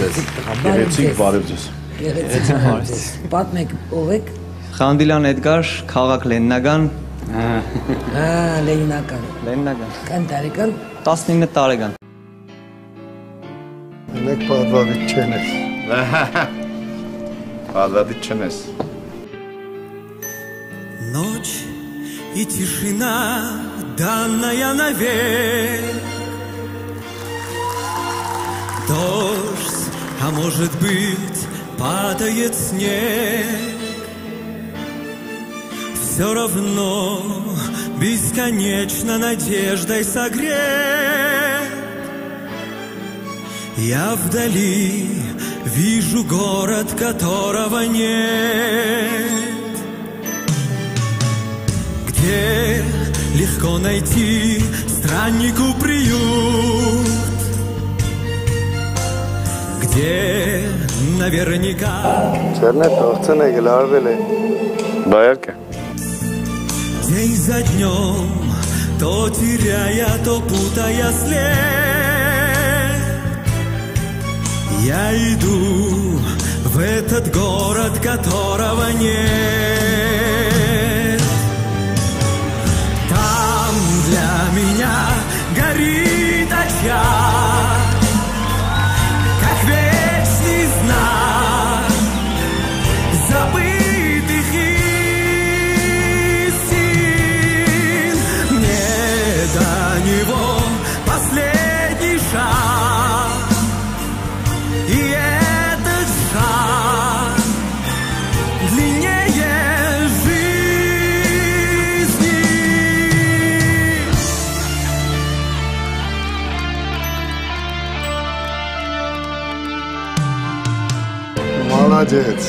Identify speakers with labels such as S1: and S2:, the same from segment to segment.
S1: Գեղեցիկ։
S2: Գեղեցիկ Գեղեցիկ բարև ձեզ։
S1: Գեղեցիկ բարև ձեզ։ Պատմեք ով եք։
S3: Խանդիլյան Էդգար, քաղաք Լեննագան,
S1: Հա, Լենինական։
S3: Լեննագան,
S1: Քան տարեկան։
S3: 19 տարեկան։
S4: Մենք պատվավիճ չեն ես։
S2: Պատվադի չնես։
S5: Ночь и тишина, данная навек. Дождь, а может быть, падает снег. Все равно бесконечно надеждой согрет. Я вдали вижу город, которого нет. Где легко найти страннику приют, где наверняка...
S4: Черная овца не глядели.
S2: байерка.
S5: День за днем, то теряя, то путая след. Я иду в этот город, которого нет. Там для меня горит очаг.
S4: Մալաջեց։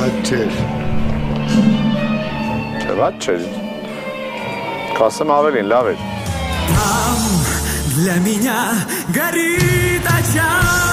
S4: Այդ չէր։
S2: Չէ, ված չէ։ Կասեմ ավելին, լավ է։
S5: Там для меня горит очаг,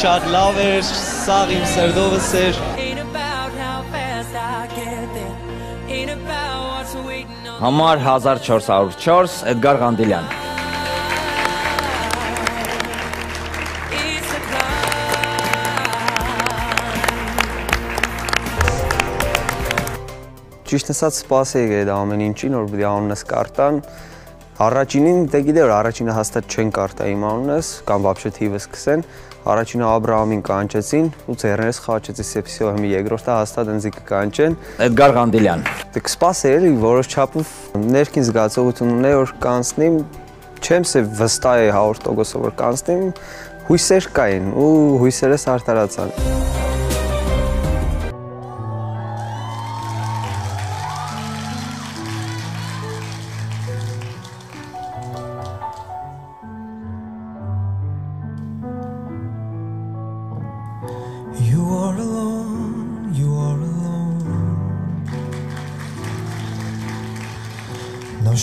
S3: շատ լավ էր, սաղ իմ սրդովս էր։
S6: Համար 1404 Էդգար Ղանդիլյան։
S3: Ճիշտ ասած սպասեի այդ ամեն ինչին, որ պետք է անունս կարտան, Առաջինին դե գիտե որ առաջինը հաստատ չեն կարտա իմ անունս կամ բաբշե թիվը սկսեն, Առաջինը Աբրահամին կանչեցին ու ծերներս խաչեցի սեպսիո հիմի երկրորդը հաստատ ընձի կկանչեն։
S6: Էդգար Ղանդիլյան
S3: Դե կսպասեի էլի որոշ չափով ներքին զգացողություն ունեի որ կանցնիմ, չեմ սե վստահ է 100%-ով որ կանցնիմ, հույսեր կային ու հույսերս արտարացան։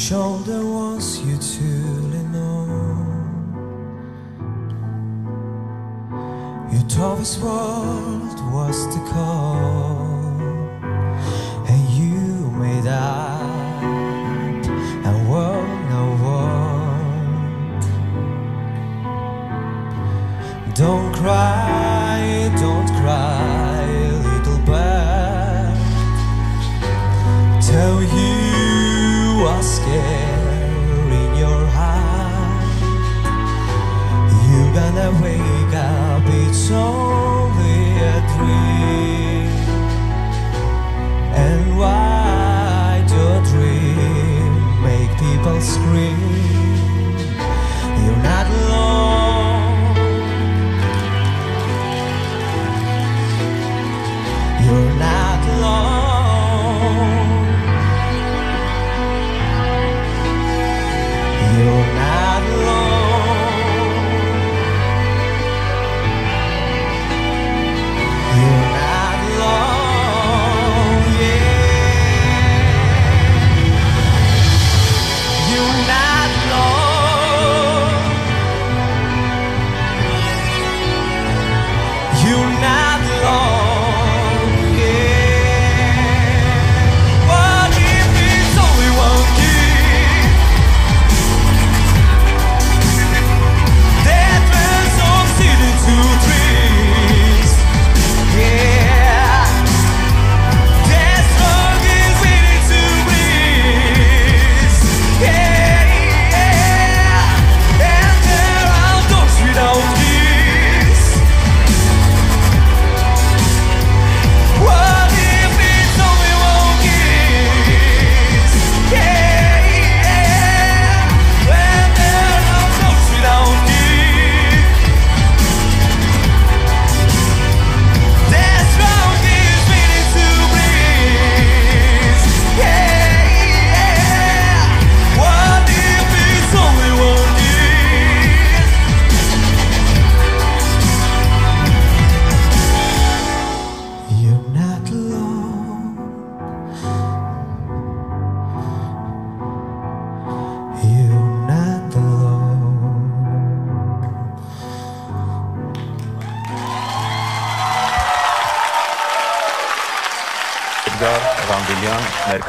S5: shoulder wants you to lean on. Your toughest world was to call,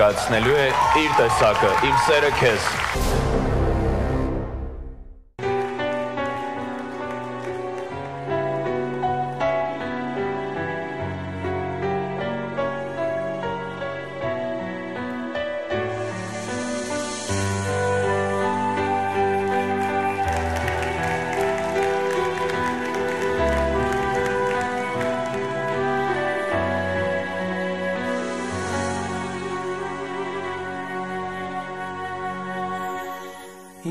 S7: ներկայացնելու է իր տեսակը՝ Իմ սերը քեզ։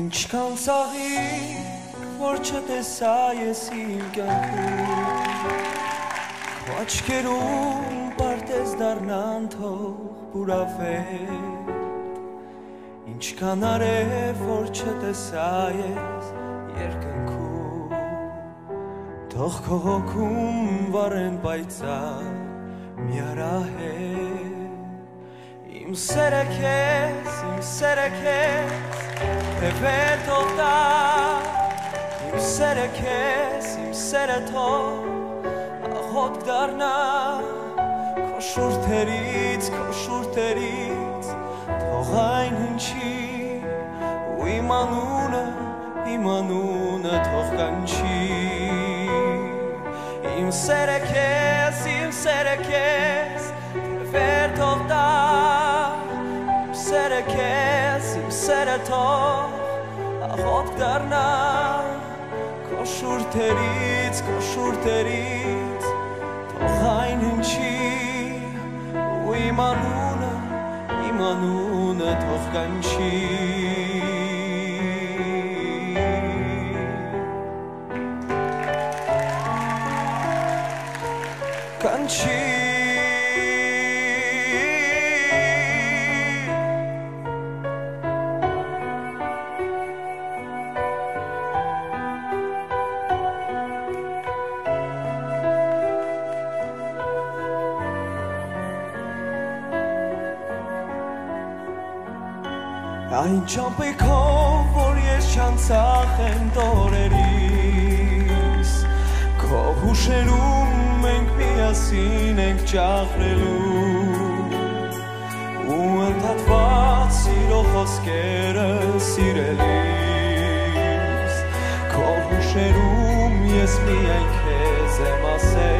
S5: Ինչքան ծաղիկ, որ չտեսա ես իմ կյանքում Քո աչքերում պարտեզ դառնան թող բուրավեր Ինչքան արև, որ չտեսա ես երկնքում Թող քո հոգում վարեն պայծառ մի արահեր Իմ սերը քեզ, իմ սերը քեզ Թեվեր թող տա Իմ սերը քեզ, իմ սերը թող Աղոտ դառնա Քո շուրթերից, քո շուրթերից Թող այն հնչի Ու իմ անունը, իմ անունը թող կանչի Իմ սերը քեզ, իմ սերը քեզ սերը թող աղոտ դառնա Քո շուրթերից, քո շուրթերից Թող այն հնչի ու իմ անունը, իմ անունը թող կանչի Կանչի Այն ճամպեքով, որ ես չանցախեմ տորերիս Քո հուշերում մենք միասին ենք ճախրելու Ու ընդհատված սիրո խոսքերը սիրելիս Քո հուշերում ես միայն քեզ եմ ասելու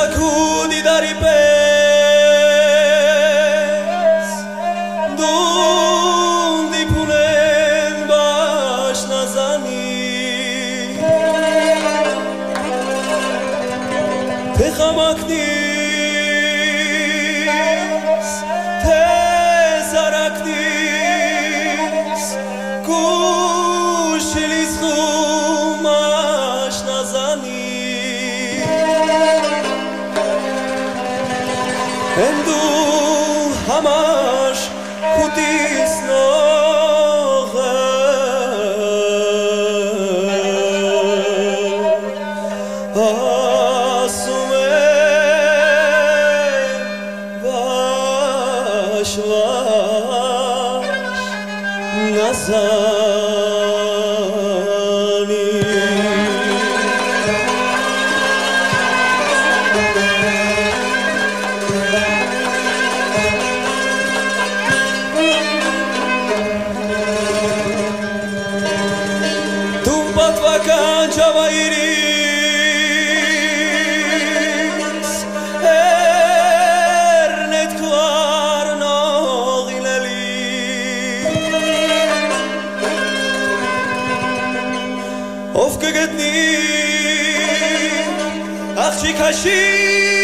S5: sacudi da ripetere. Ով կգտնի աղջիկ հաշի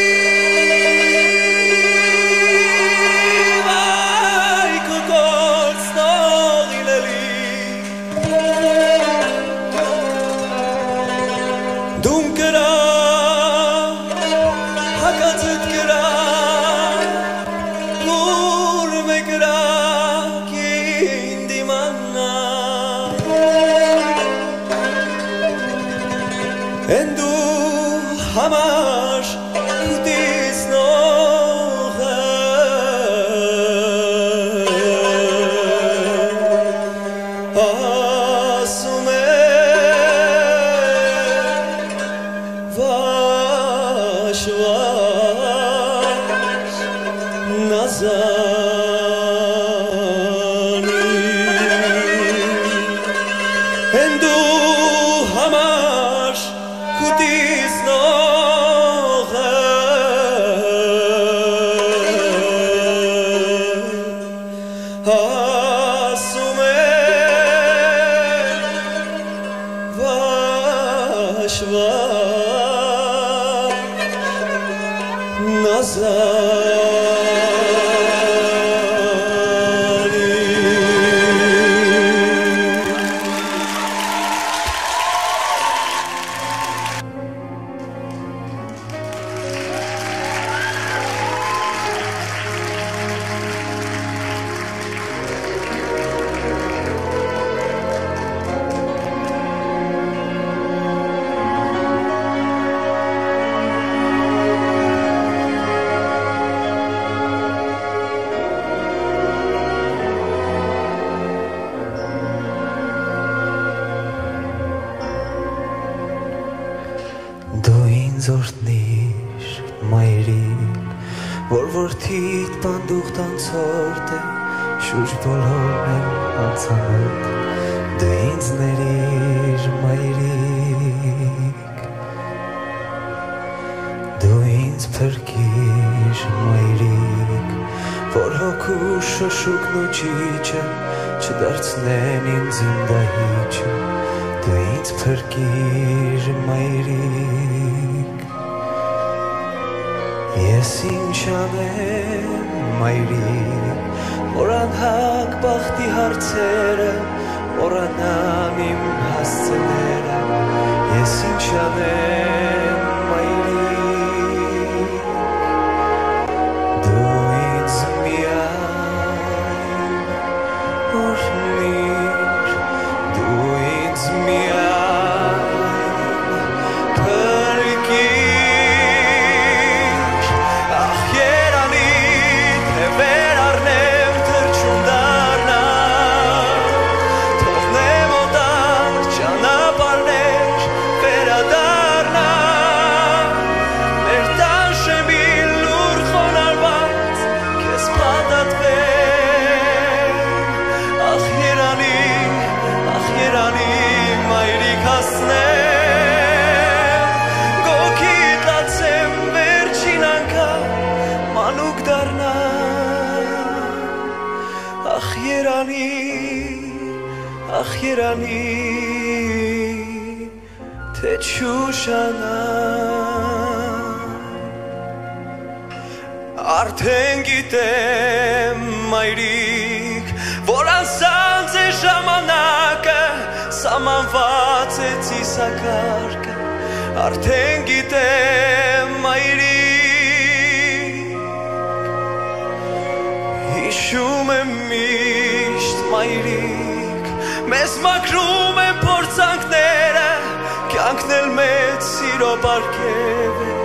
S5: բարգև է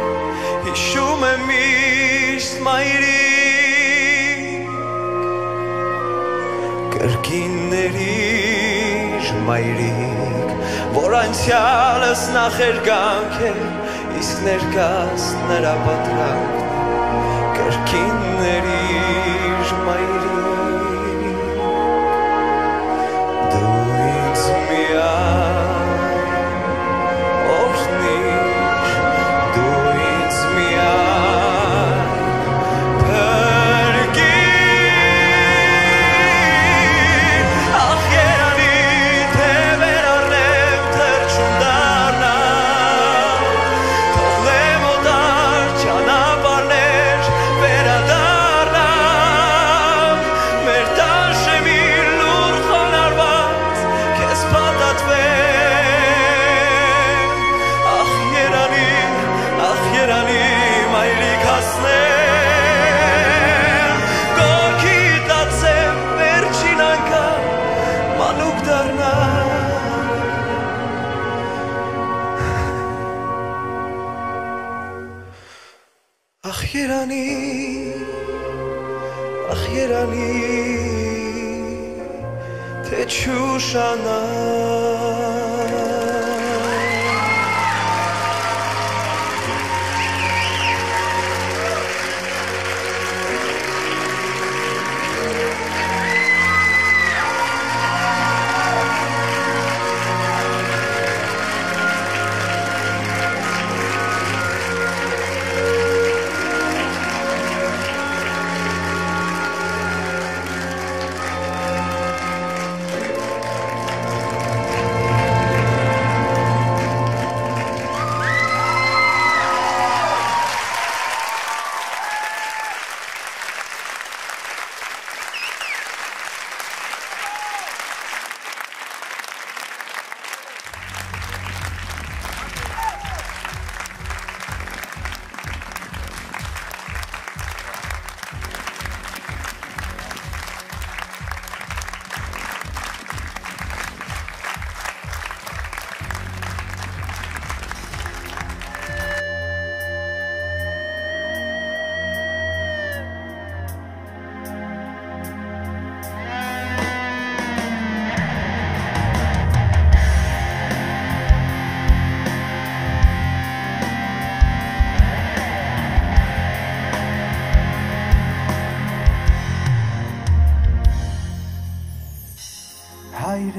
S5: հիշում է միշտ մայրիկ կրկինների մայրիկ որ անցյալս նախերգանք է իսկ ներկաս նրա պատրանքն կրկինների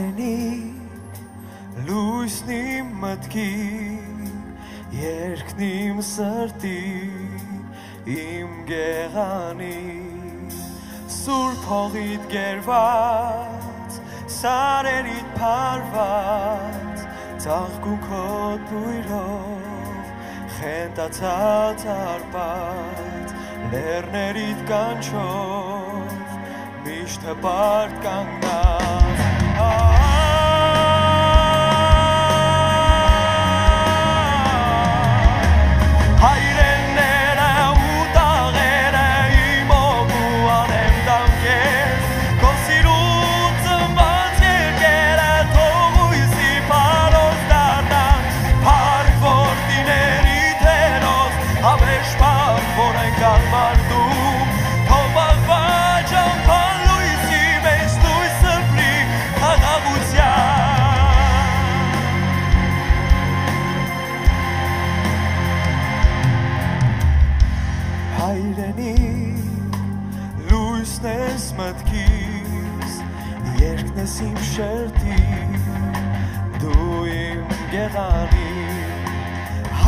S5: Հայրենիք լույսն իմ մտքին երկն իմ սրտին իմ գեղանին սուրբ հողիդ գերված սարերիդ փարված ծաղկուն քո բույրով խենտացած արպած լեռներիդ կանչով միշտ հպարտ կանգնած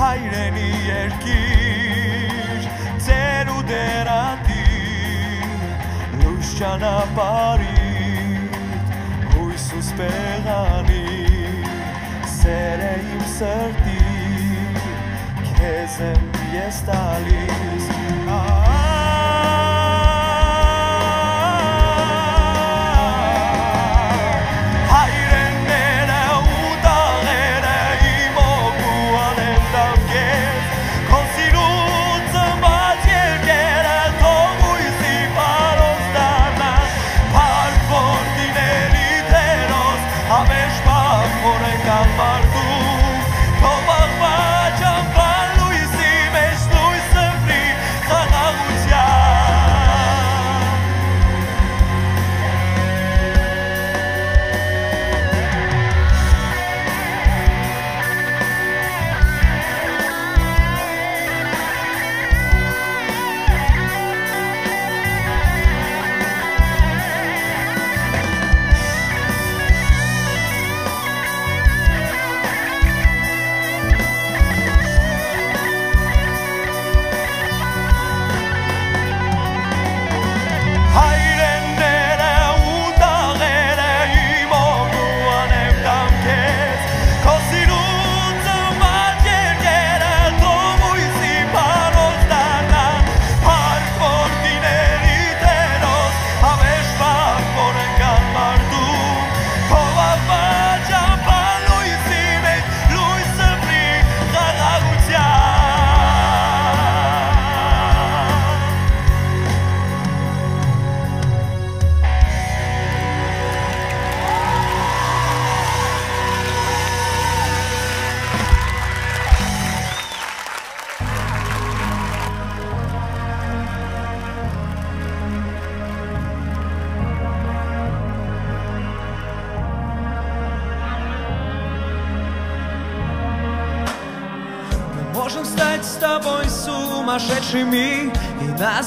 S5: հայրենի երկիր ծեր ու դերատի լույս ճանապարհի հույս ու սպեղանի սեր է իմ սրտի քեզ եմ ես տալիս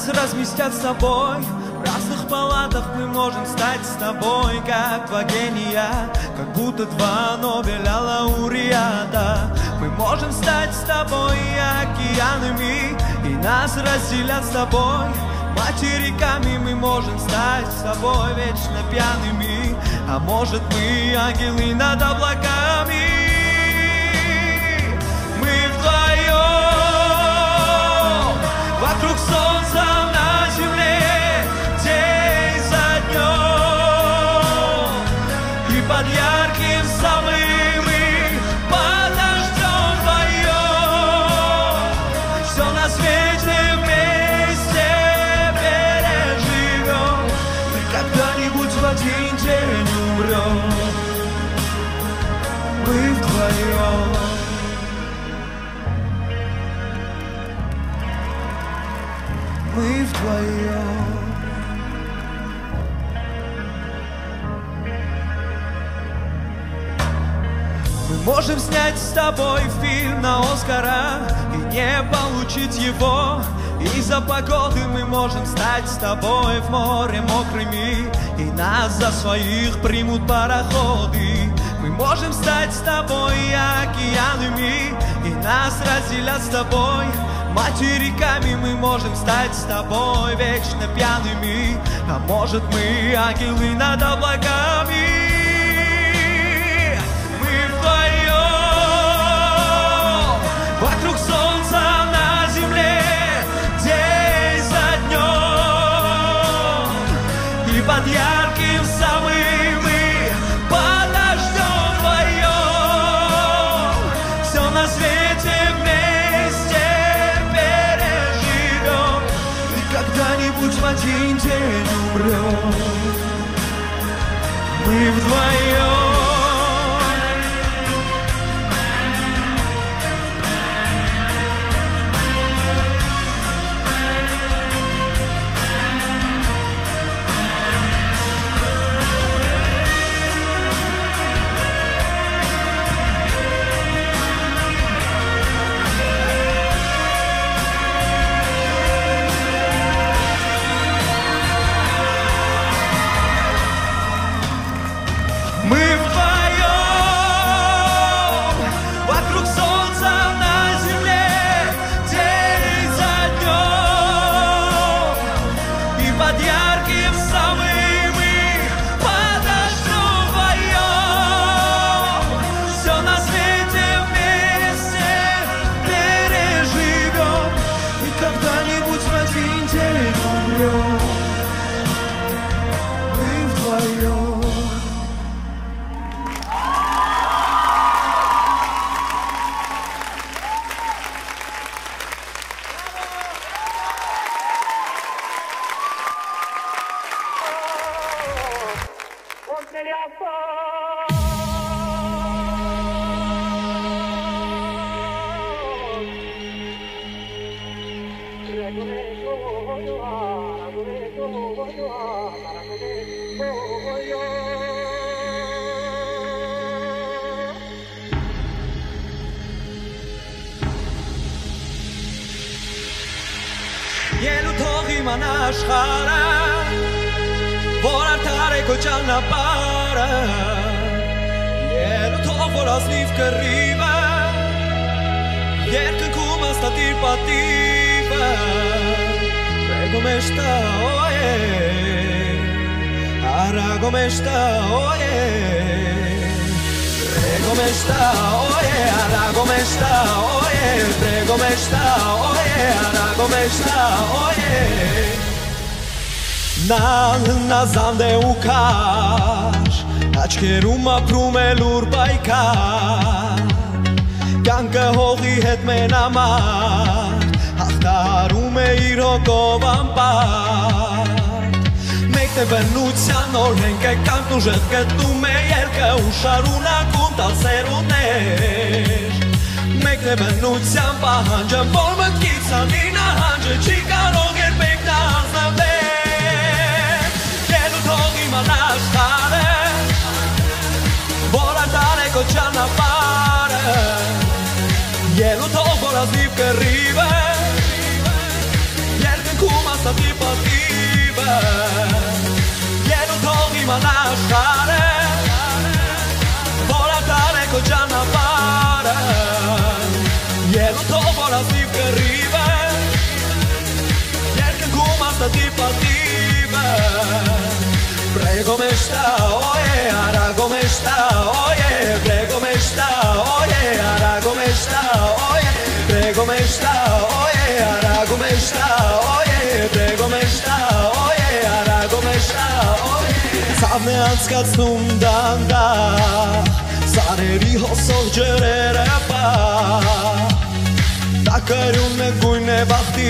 S5: разместят с тобой. В разных палатах мы можем стать с тобой Как два гения, как будто два Нобеля лауреата. Мы можем стать с тобой океанами И нас разделят с тобой. Материками мы можем стать с тобой вечно пьяными А может мы ангелы над облаками. Мы вдвоем Вокруг солнца можем снять с тобой фильм на Оскара и не получить его. Из-за погоды мы можем стать с тобой в море мокрыми. И нас за своих примут пароходы. Мы можем стать с тобой океанами. И нас разделят с тобой Материками. Мы можем стать с тобой вечно пьяными. А может мы ангелы над облаками под ярким самым мы подождем вдвоем. Все на свете вместе переживем и когда-нибудь в один день умрем. Мы вдвоем. Իման աշխարը Որ արդար է քո ճանապարհը Ելութող որ ազնիվ կռիվը Երկնքում աստատիր պատիվը Prego me sta oye Arago me sta oye Prego me sta oye Arago me sta oye Prego me sta oye Arago me sta oye Նա նազանդ է ու քաշ Աչքերում ապրում է լուր պայքար Կյանքը հողի հետ մենամար Հաղթարում է իր հոգով անպար Մեկն է բնության օրենք է կանք ուժեղ գտնում է ելքը ու շարունակում տալ սերուներ Մեկն է բնության պահանջը, որ մտքից անի նահանջը չի կարող երբեք նա անձնավեր Ելու թող իման աշխարը Որ արտար է քո ճանապարհը Ելու թող որ ազնիվ կռիվը Երկնքում աստատի պատիվը Ելու թող իման աշխարը Prego me sta, oye, arago me sta, oye, prego me sta, oye, arago me sta, oye, prego me sta, oye, arago me sta, oye, prego me sta, oye, arago me sta, oye. Ցավն է անցկացնում դանդաղ, սարերի հոսող ջրերը պա Տակարում է գույն է բախտի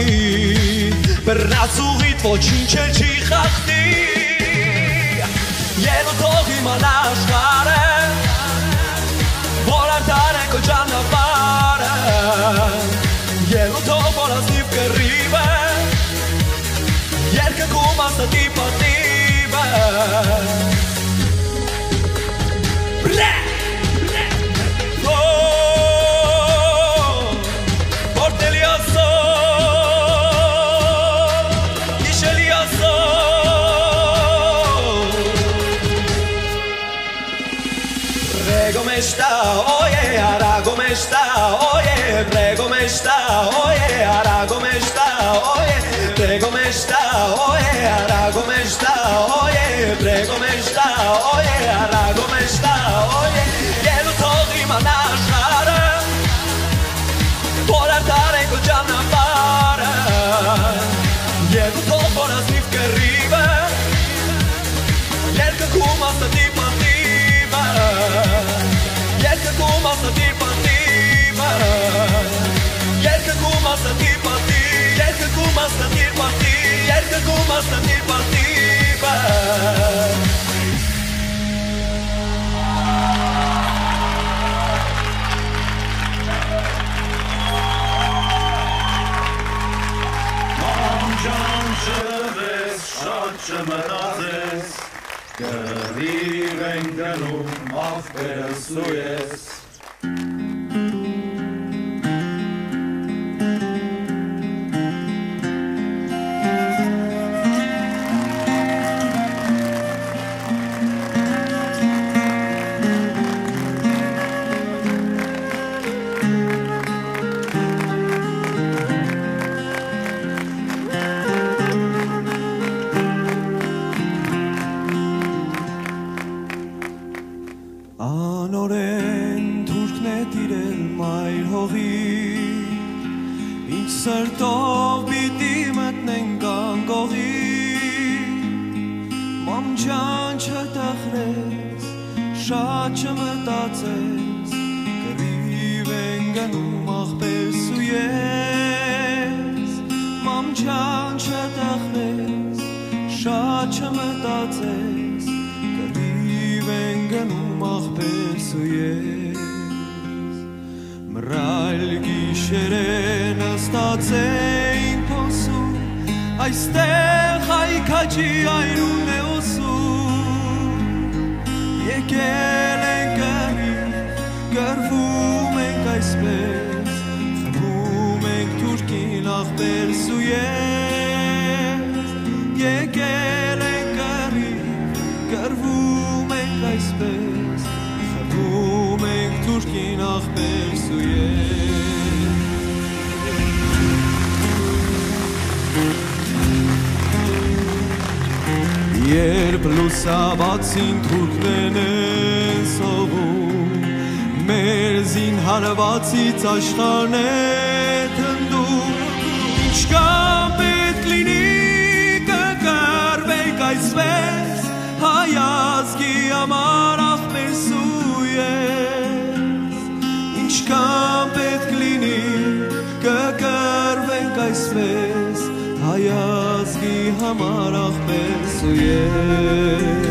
S5: Բրնաց ուղիտ ոչինչ էլ չի խախտի Ելու թող իման աշխարը Որ արդար է քո ճանապարհը Ելու թող որ ազնիվ կռիվը Երկնքում աստատի պատիվը Բրե! me sta, oje, a rago me sta, oje, prego me sta, oye, a rago me sta, oje, prego me sta, oye, a rago me sta, oje, prego me sta, oye. de goma hasta mi partida. ce mă razez Că rivencă nu mă ferăsuiesc սրտով պիտի մտնեն կանգողի Մամ ջան չտխրես, շատ չմտածես Կրիվ են գնում աղբերս ու ես Մամ ջան չտխրես, շատ չմտածես Կրիվ են գնում աղբերս ու ես Մռայլ գիշերեն աստացեին փոսում Այստեղ հայքաչի այրուն է ոսում Եկել են կրի, գրվում ենք այսպես Խմում ենք թուրքին աղբերս ու ես Եկել են կրի, գրվում ենք այսպես Խմում ենք թուրքին աղբերս ու Երբ լուսաբացին թուրքներն են սովում Մեր զինհարվածից աշխարհն է թնդում. Ինչքան պետք լինի կկարվենք այսպես Հայազգի համար աղբերս ու ես. Ինչքան պետք լինի կկարվենք այսպես Հայազգի համար աղբերս ու ես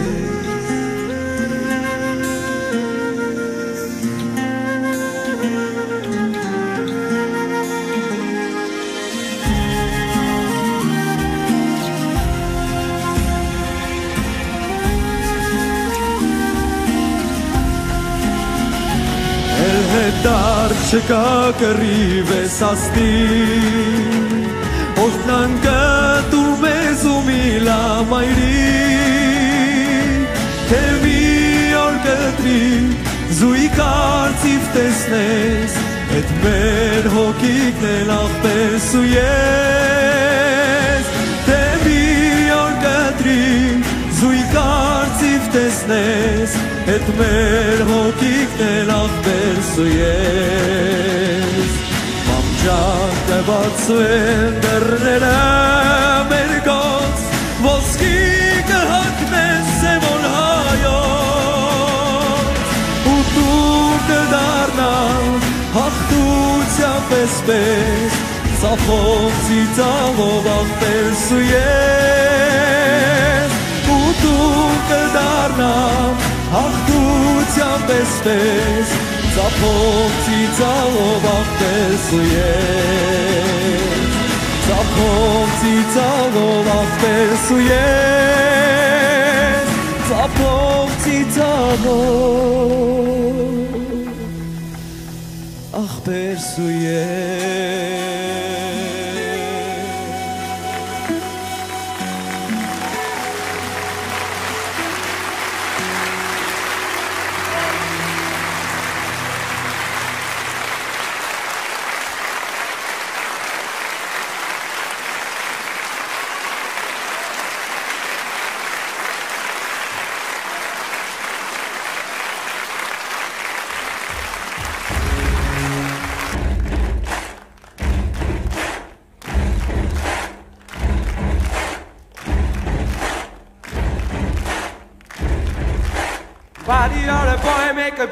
S5: Էլ հետար չկա կռիվ ես աստի Որդնան կտում ես միլա մայրի Թե մի օր կտրի զույգ արծիվ տեսնես Էդ մեր հոգիքն էլ աղպես ու ես Թե մի օր կտրի զույգ արծիվ տեսնես Էդ մեր հոգիքն էլ աղպես ու ես Մամջան կբացվեն դռները մեր գոց հաղթությամբ եսպես Սափով ծիծաղով աղբերս ու ես Ու դու կդարնալ հաղթությամբ եսպես Ծափով ծիծաղով աղբերս ու ես Ծափով ծիծաղով աղբերս ու ես Ծափով ծիծաղով աղբերս ու ես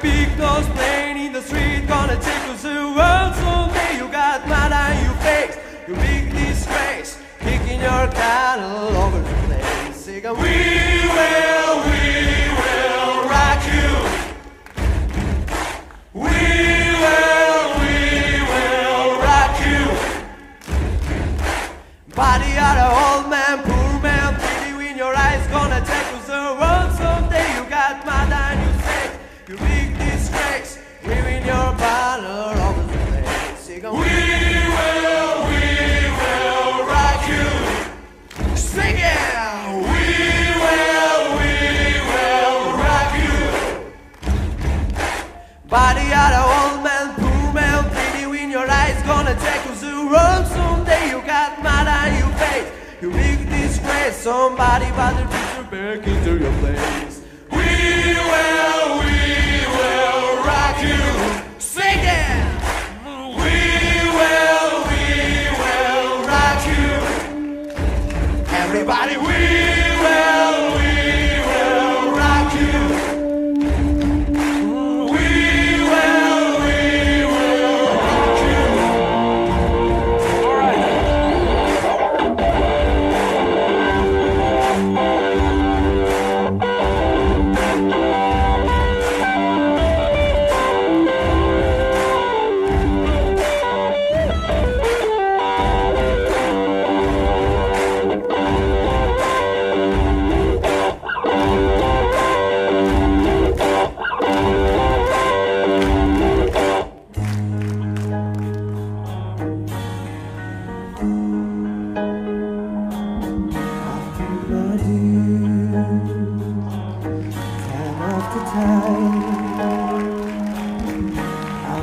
S5: big dust on, we will, we will rock you. Sing it! We will, we will rock you. Body out of old man, poor man, pretty in your eyes, gonna take us the road someday. You got mad and you face, you big disgrace. Somebody bother you back into your place. We will, we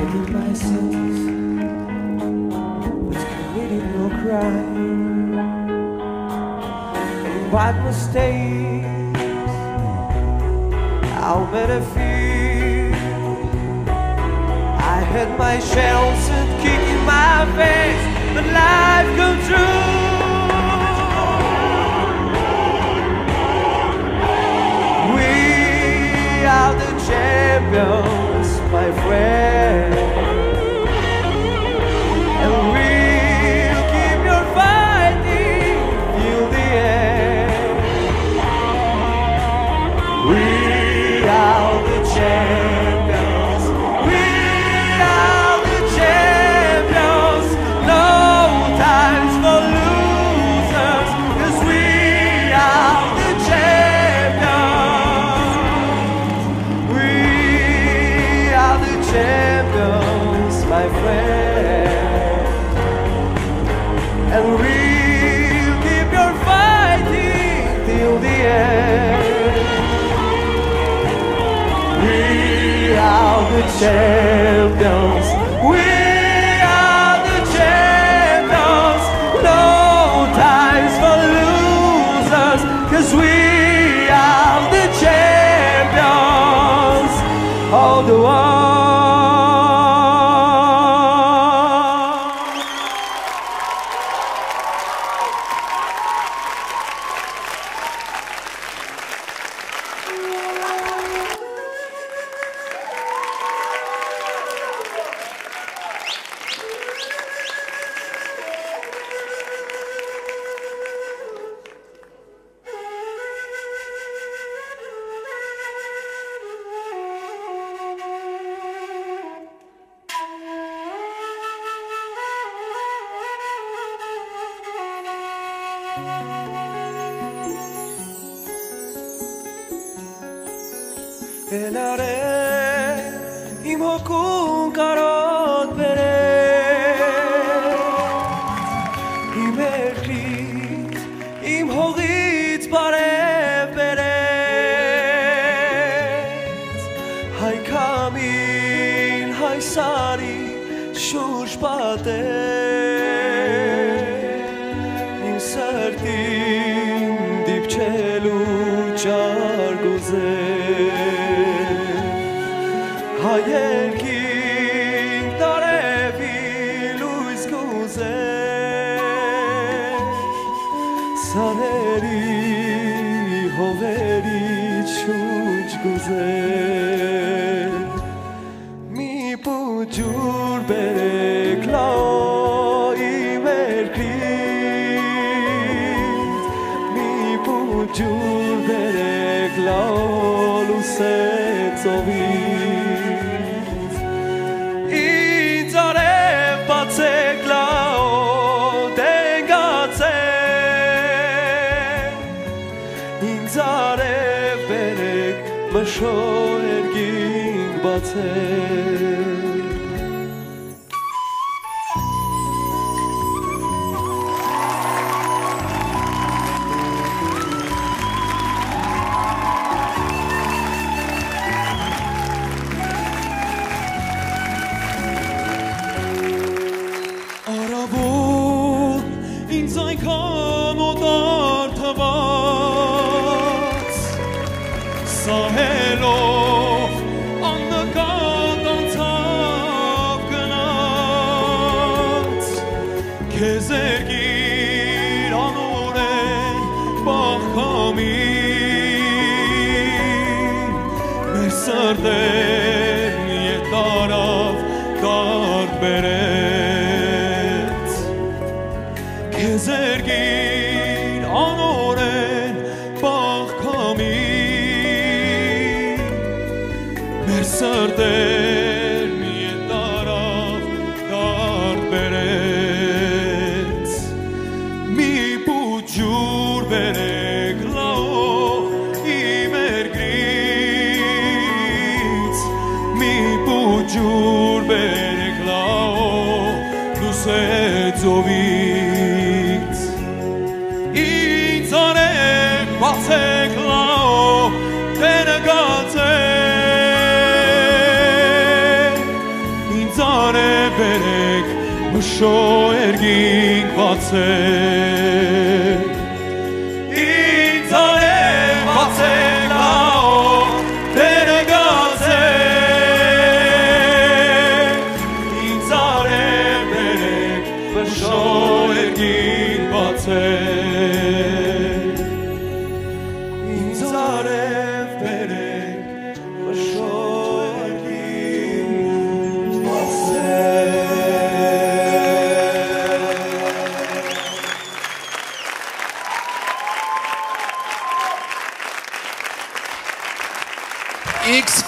S5: Give myself was committing no crime. What mistakes, how many fears. I had my shells and kicking my face, but life comes true. We are the champions, my friend. Champions. We are the champions. No times for losers, cause we are the champions of the world. Հովերի չուչ գուզեր Մի պուջուր բերեք լայի մերքրիտ Մի պուջուր բերեք լալուսեց day. Սրտեր մշո երգինք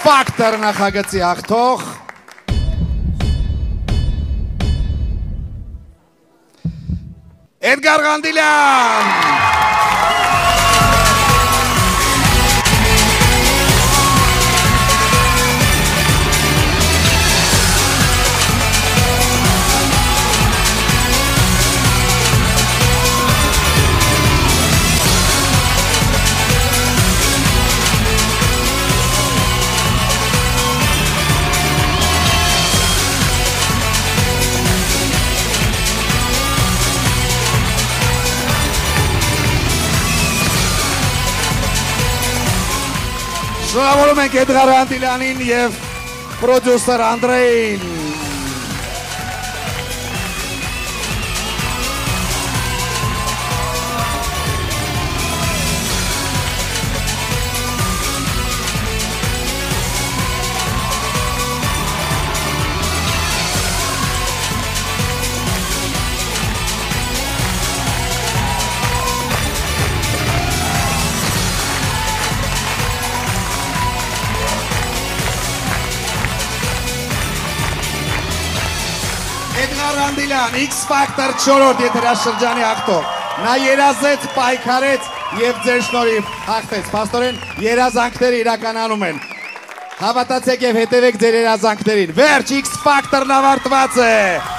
S8: Factor նախագծի հաղթող Էդգար Ղանդիլյան Շնորհավորում ենք Էդգար Ղանդիլյանին եւ պրոդյուսեր Անդրեին Անդիլյան, X Factor 4-րդ եթերաշրջանի հաղթող։ Նա երազեց, պայքարեց եւ ձեր շնորհիվ հաղթեց։ Պաստորեն, երազանքները իրականանում են։ Հավատացեք եւ հետևեք ձեր երազանքներին։ Վերջ X Factor-ն ավարտված է։